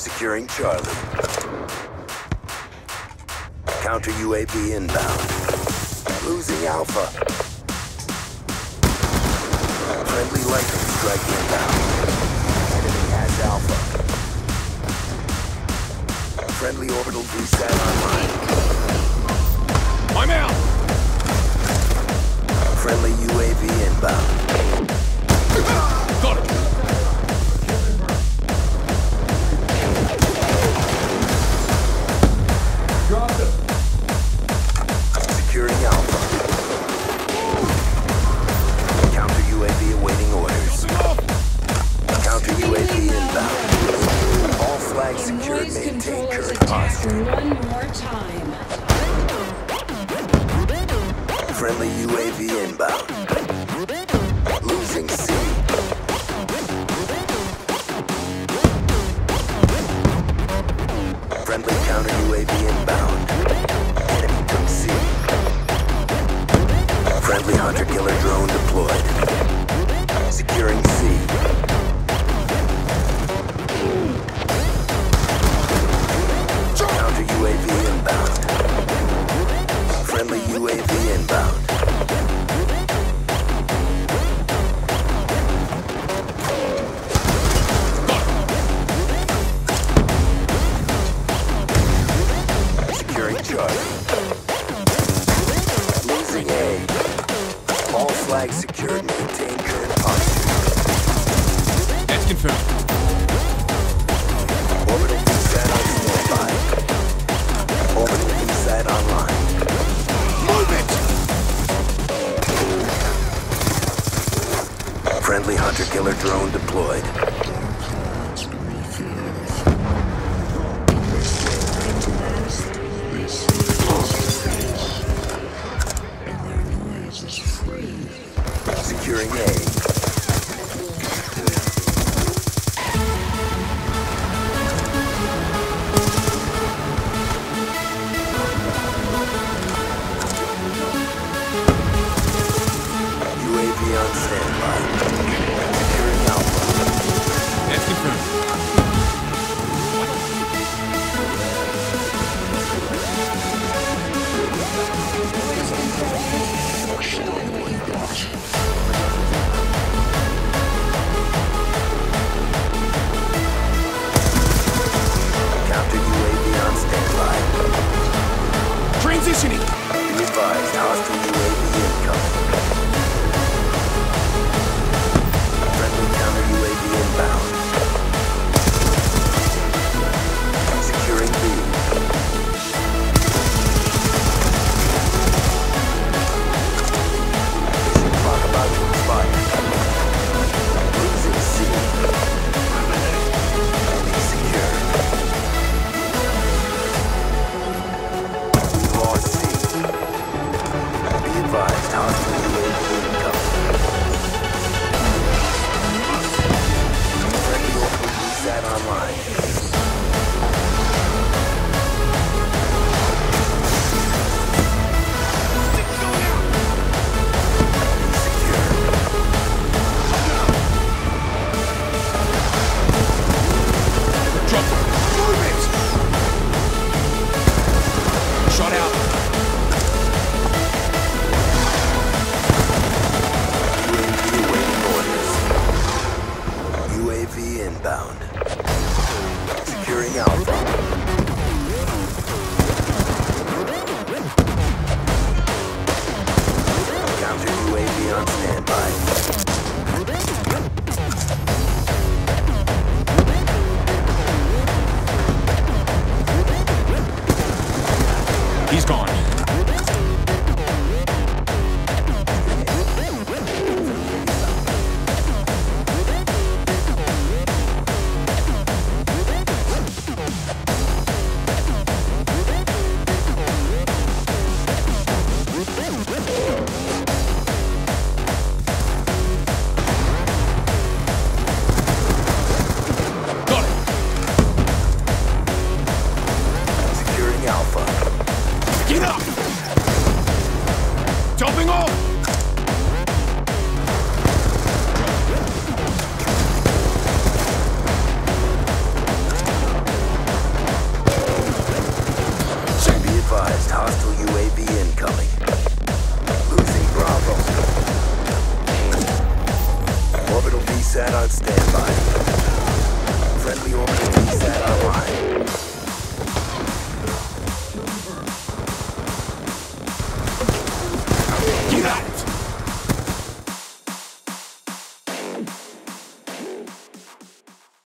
Securing Charlie. Counter UAV inbound. Losing Alpha. Friendly UAV inbound. Losing C. Friendly counter UAV inbound. Enemy C. Friendly hunter-killer drone deployed. Securing C. cut. Losing A. All flags secured. Maintain current posture. That's confirmed. Friendly hunter-killer drone deployed. curing eggs. Alpha. Get up! Jumping off! Be hostile UAV incoming. Losing Bravo. Orbital VSAT on standby. Friendly.